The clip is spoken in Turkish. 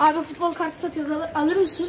Abi futbol kartı satıyoruz. Alır, alır mısın?